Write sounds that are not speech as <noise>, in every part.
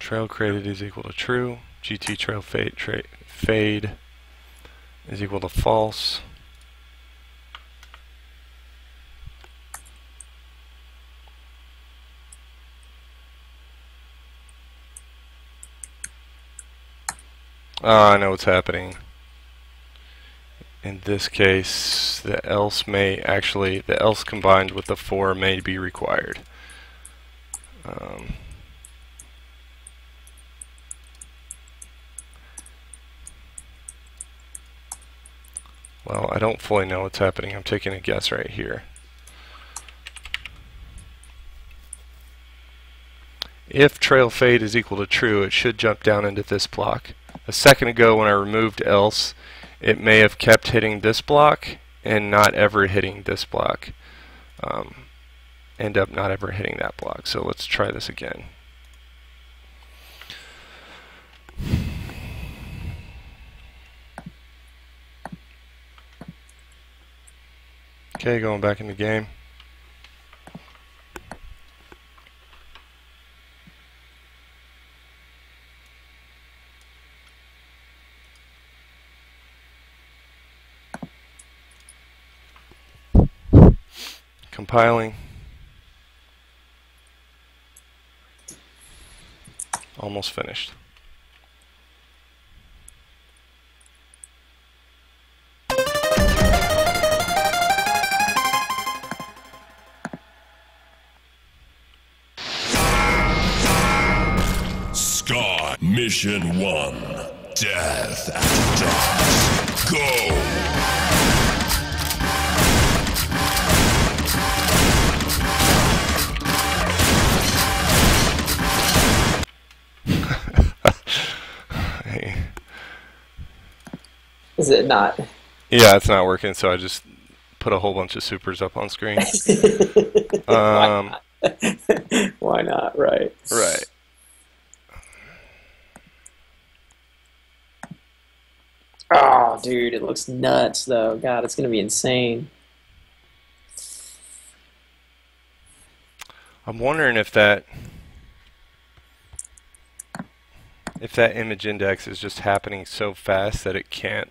Trail created is equal to true. GT trail fade, tra fade is equal to false. Oh, I know what's happening. In this case, the else may actually, the else combined with the for may be required. Um, well, I don't fully know what's happening. I'm taking a guess right here. If trail fade is equal to true, it should jump down into this block. A second ago when I removed else, it may have kept hitting this block and not ever hitting this block. Um, end up not ever hitting that block. So let's try this again. Okay, going back in the game. Compiling. Almost finished. Mission 1 Death at Dusk. Go! <laughs> Hey. Is it not? Yeah, it's not working, so I just put a whole bunch of supers up on screen. <laughs> Um, <laughs> Why not? Right. right. Oh, dude, it looks nuts though. God, it's gonna be insane. I'm wondering if that if that image index is just happening so fast that it can't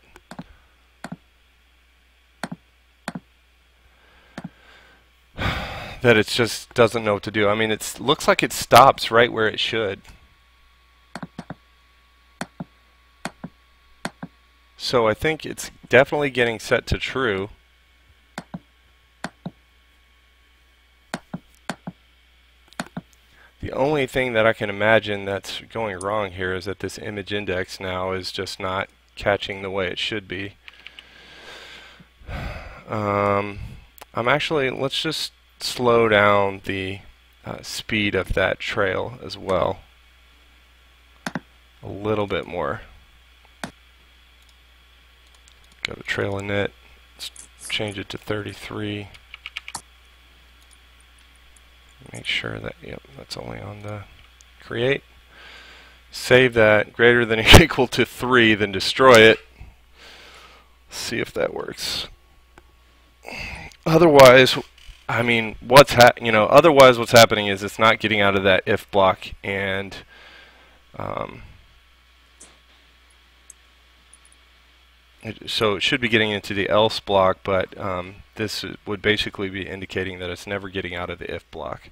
<sighs> that it just doesn't know what to do. I mean, it looks like it stops right where it should. So I think it's definitely getting set to true. The only thing that I can imagine that's going wrong here is that this image index now is just not catching the way it should be. Um, I'm actually, let's just slow down the uh, speed of that trail as well. A little bit more. Go to trail init, let's change it to 33 make sure that yep that's only on the create. Save that. Greater than or <laughs> equal to 3 then destroy it. See if that works. Otherwise I mean what's ha you know otherwise what's happening is it's not getting out of that if block and um, it, so it should be getting into the else block but um, this would basically be indicating that it's never getting out of the if block.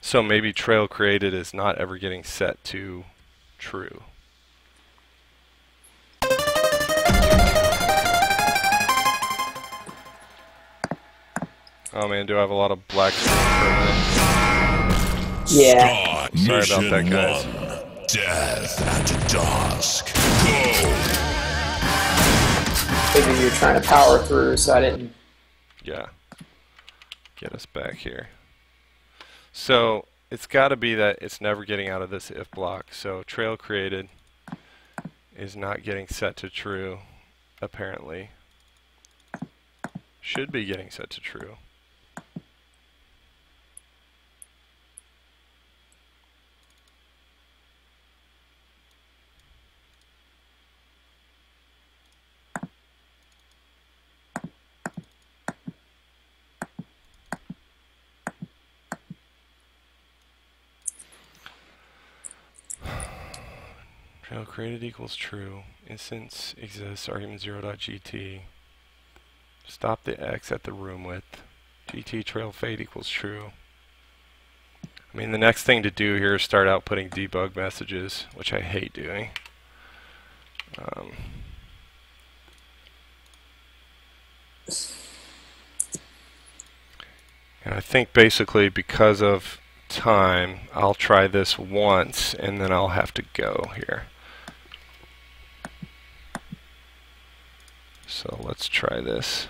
So maybe trail created is not ever getting set to true. Oh man, do I have a lot of black screen for a? Yeah. Sorry about that, guys. 1 Death at Dusk. Go! Figured you're trying to power through, so I didn't. Yeah. Get us back here. So it's got to be that it's never getting out of this if block. So trail created is not getting set to true, apparently. Should be getting set to true. Trail created equals true. Instance exists, argument 0.gt. Stop the x at the room width. GT trail fade equals true. I mean, the next thing to do here is start out putting debug messages, which I hate doing. Um, and I think basically because of time, I'll try this once and then I'll have to go here. So let's try this.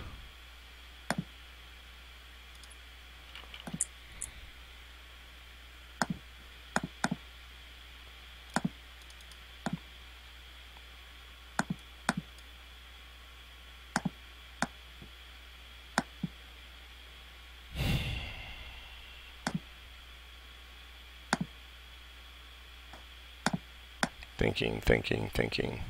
Thinking, thinking, thinking.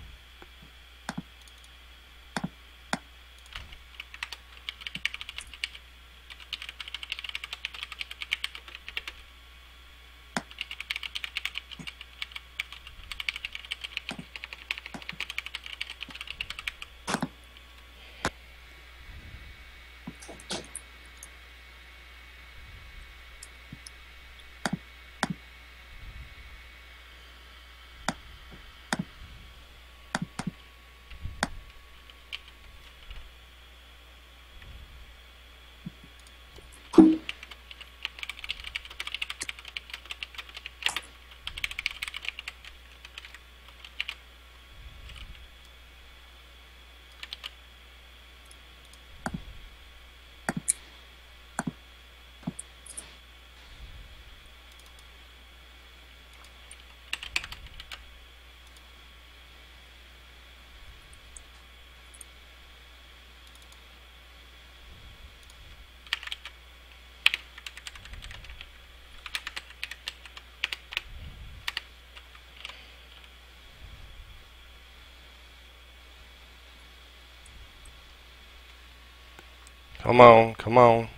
Come on, come on.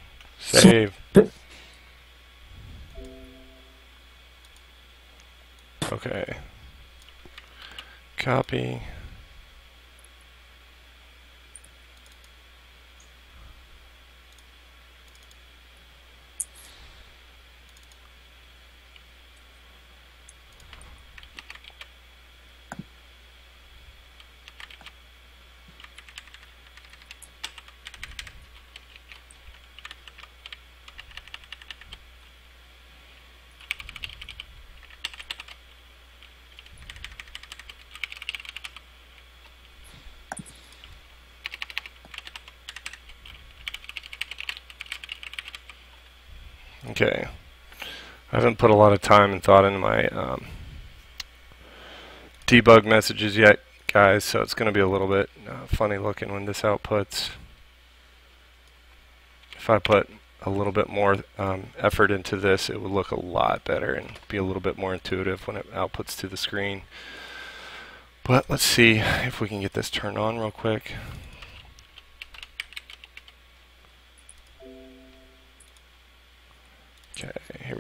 Save. Okay. Copy. Okay. I haven't put a lot of time and thought into my um, debug messages yet, guys, so it's going to be a little bit uh, funny looking when this outputs. If I put a little bit more um, effort into this, it would look a lot better and be a little bit more intuitive when it outputs to the screen. But let's see if we can get this turned on real quick.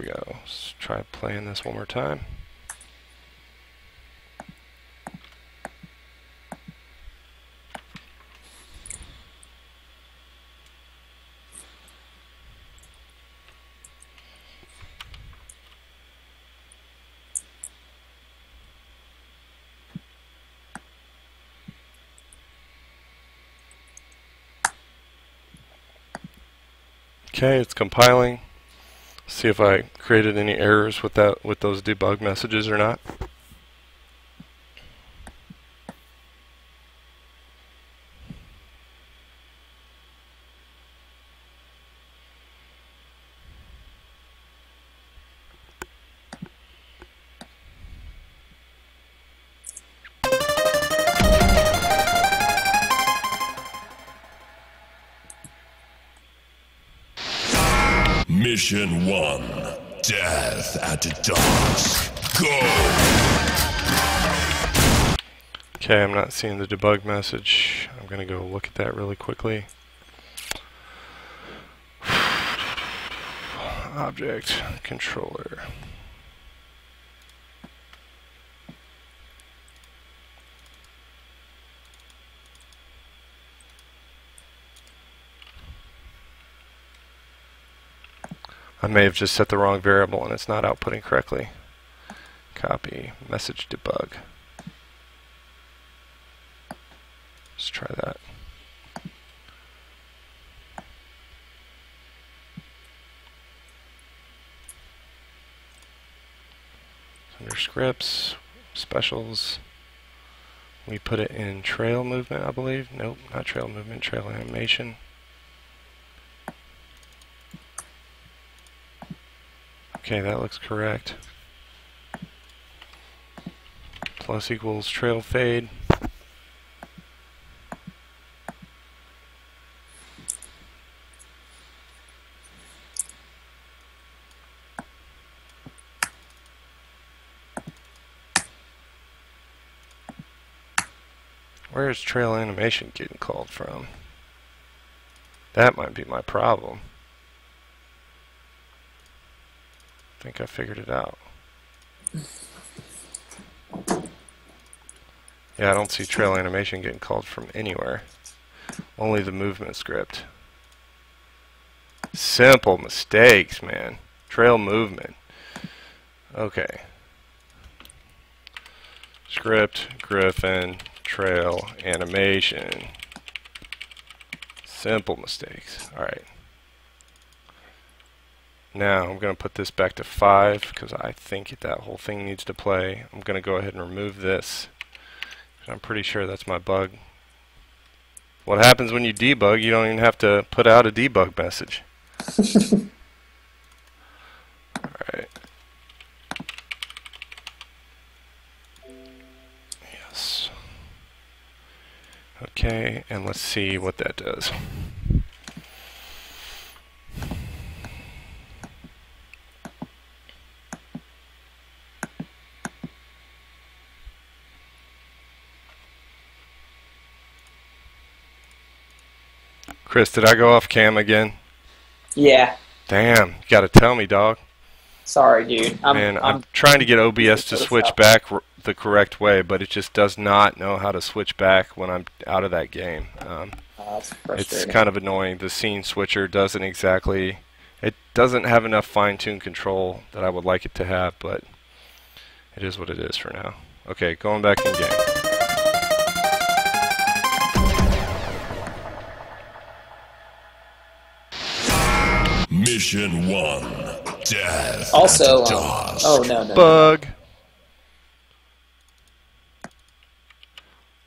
We go. Let's try playing this one more time. Okay, it's compiling see if I created any errors with that with those debug messages or not. Okay, I'm not seeing the debug message. I'm going to go look at that really quickly. <sighs> Object controller. I may have just set the wrong variable and it's not outputting correctly. Copy, message debug. Let's try that. Under scripts, specials, we put it in trail movement, I believe. Nope, not trail movement, trail animation. Okay, that looks correct. Plus equals trail fade. Where is trail animation getting called from? That might be my problem. I think I figured it out. Yeah, I don't see trail animation getting called from anywhere. Only the movement script. Simple mistakes, man. Trail movement. Okay. Script, Griffin, trail, animation. Simple mistakes. Alright. Now I'm going to put this back to 5 because I think that whole thing needs to play. I'm going to go ahead and remove this. I'm pretty sure that's my bug. What happens when you debug, you don't even have to put out a debug message. <laughs> Alright. Yes. Okay, and let's see what that does. Chris, did I go off cam again? Yeah. Damn, you gotta tell me, dog. Sorry, dude. I'm, Man, I'm, I'm trying to get OBS to switch out. back r- the correct way, but it just does not know how to switch back when I'm out of that game. Um, it's it's kind of annoying. The scene switcher doesn't exactly, it doesn't have enough fine-tuned control that I would like it to have, but it is what it is for now. Okay, going back in game. Mission one. Death. also, at um, oh no, no, no. Bug.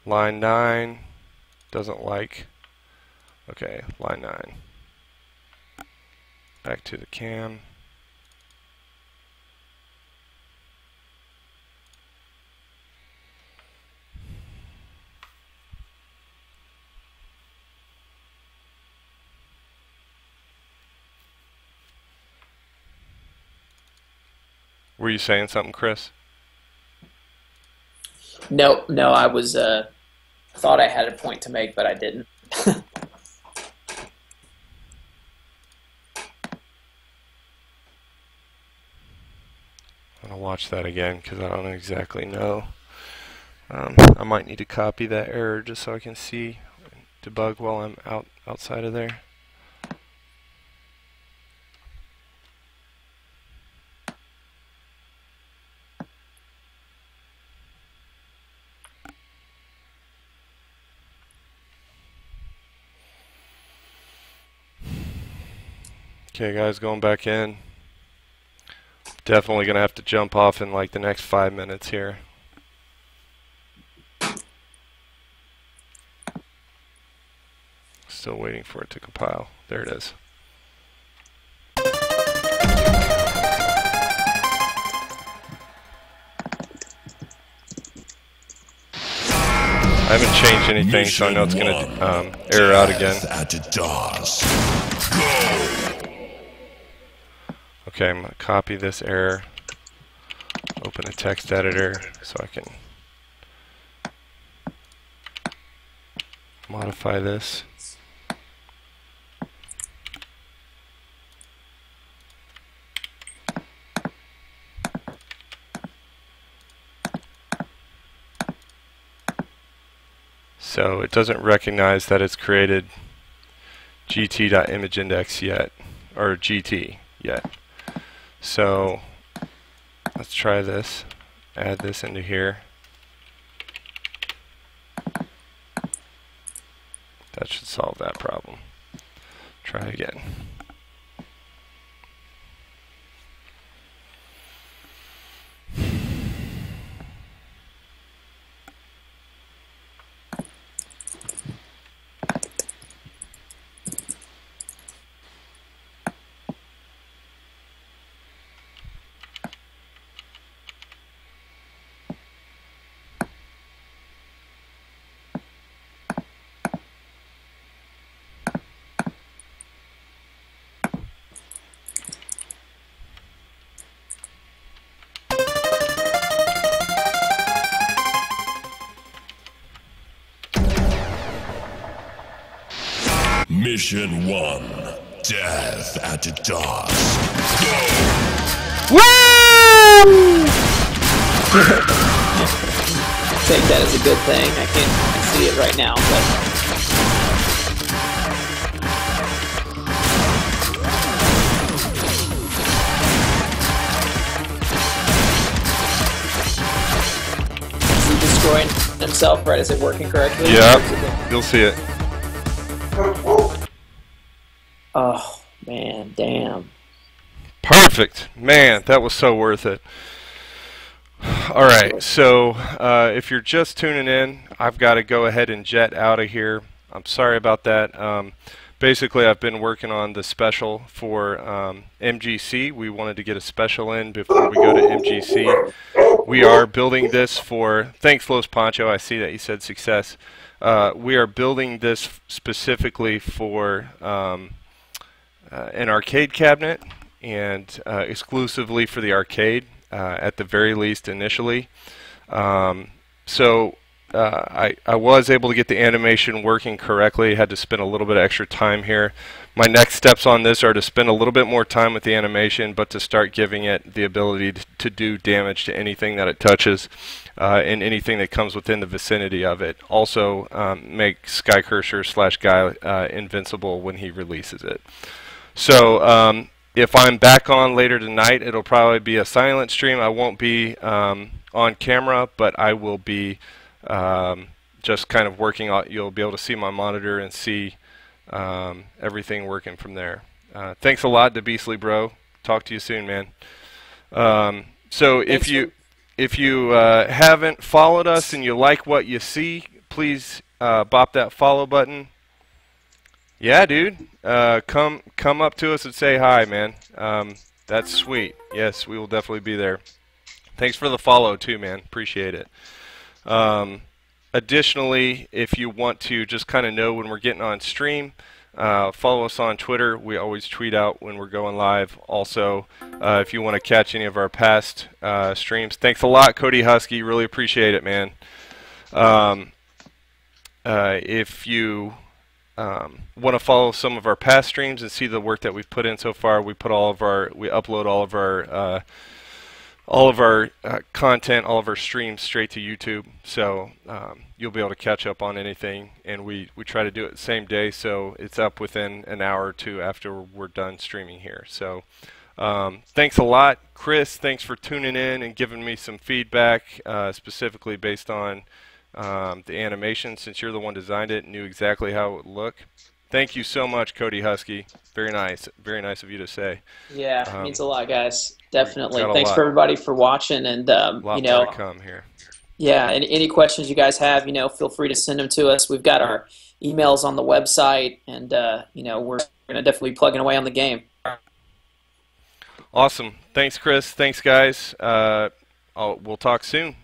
Line 9 doesn't like. Okay, line 9. Back to the cam. Were you saying something, Chris? No, no, I was uh thought I had a point to make, but I didn't. <laughs> I'm gonna watch that again because I don't exactly know. Um, I might need to copy that error just so I can see debug while I'm out outside of there. Okay, guys, going back in. Definitely gonna have to jump off in like the next five minutes here. Still waiting for it to compile. There it is. I haven't changed anything, so I know it's gonna um, error out again. Death at dusk. Go. Okay, I'm gonna copy this error, open a text editor so I can modify this. So it doesn't recognize that it's created gt.imageindex yet, or GT yet. So let's try this. Add this into here. That should solve that problem. Try again. Mission one. Death at dusk. Go! Woo! take that as a good thing. I can't see it right now, but is he destroying himself? Right? Is it working correctly? Yep. You'll see it. Oh man, damn. Perfect. Man, that was so worth it. All right, so uh, if you're just tuning in, I've got to go ahead and jet out of here. I'm sorry about that. Um, basically, I've been working on the special for um, MGC. We wanted to get a special in before we go to MGC. We are building this for, thanks Los Poncho, I see that you said success. Uh, we are building this specifically for um, uh, an arcade cabinet and uh, exclusively for the arcade uh, at the very least initially. Um, so uh, I, I was able to get the animation working correctly. Had to spend a little bit of extra time here. My next steps on this are to spend a little bit more time with the animation, but to start giving it the ability to, to do damage to anything that it touches uh, and anything that comes within the vicinity of it. Also, um, make Skycurser slash Guy uh, invincible when he releases it. So um, if I'm back on later tonight, it'll probably be a silent stream. I won't be um, on camera, but I will be um, just kind of working on. You'll be able to see my monitor and see um, everything working from there. Uh, thanks a lot to Beastly Bro. Talk to you soon, man. Um, so if you if you uh, haven't followed us and you like what you see, please uh, bop that follow button. Yeah, dude. Uh, come come up to us and say hi, man. Um, that's sweet. Yes, we will definitely be there. Thanks for the follow too, man. Appreciate it. Um, additionally, if you want to just kind of know when we're getting on stream, uh, follow us on Twitter. We always tweet out when we're going live. Also, uh, if you want to catch any of our past uh, streams, thanks a lot, Cody Husky. Really appreciate it, man. Um, uh, if you um, want to follow some of our past streams and see the work that we've put in so far, we put all of our, we upload all of our, uh, all of our uh, content, all of our streams straight to YouTube. So um, you'll be able to catch up on anything, and we we try to do it the same day, so it's up within an hour or two after we're done streaming here. So. Um, thanks a lot, Chris. Thanks for tuning in and giving me some feedback, uh, specifically based on um, the animation, since you're the one designed it knew exactly how it would look. Thank you so much, Cody Husky. Very nice. Very nice of you to say. Yeah, Um, means a lot, guys. Definitely. Thanks lot. for everybody for watching, and um, you know, to come here. Yeah, and any questions you guys have, you know, feel free to send them to us. We've got our emails on the website, and uh, you know, we're going to definitely be plugging away on the game. Awesome. Thanks, Chris. Thanks, guys. Uh, I'll, we'll talk soon.